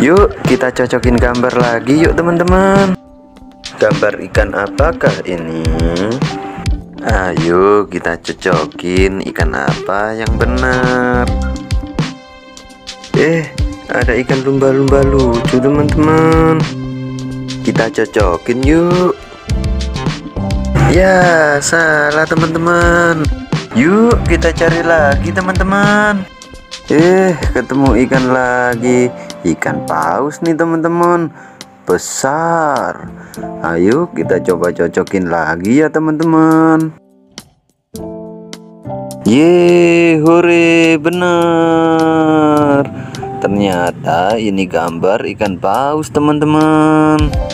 Yuk kita cocokin gambar lagi yuk teman-teman. Gambar ikan apakah ini? Ayo kita cocokin ikan apa yang benar. Eh ada ikan lumba-lumba lucu teman-teman. Kita cocokin yuk. Ya salah teman-teman. Yuk kita cari lagi teman-teman Eh ketemu ikan lagi. Ikan paus nih teman-teman. Besar. Ayo kita coba cocokin lagi ya teman-teman. Ye hore benar. Ternyata ini gambar ikan paus teman-teman